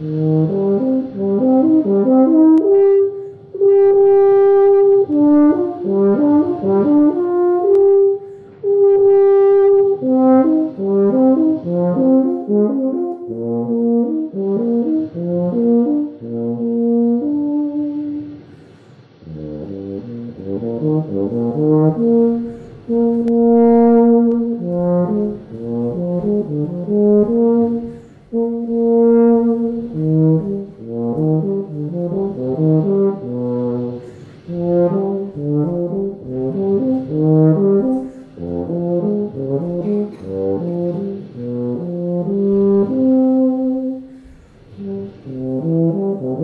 Mm-hmm.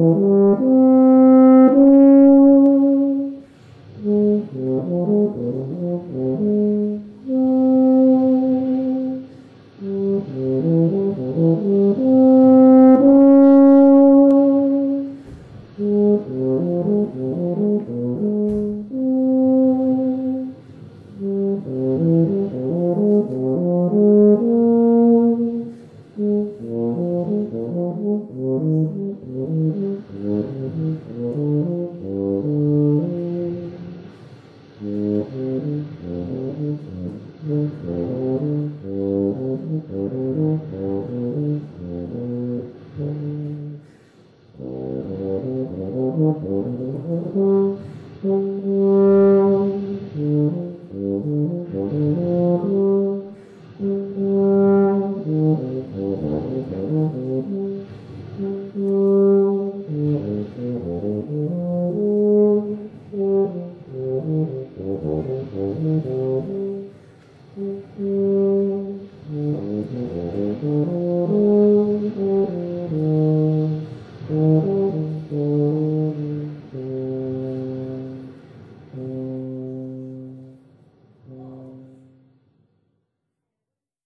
うん。Mm-hmm. Mm-hmm.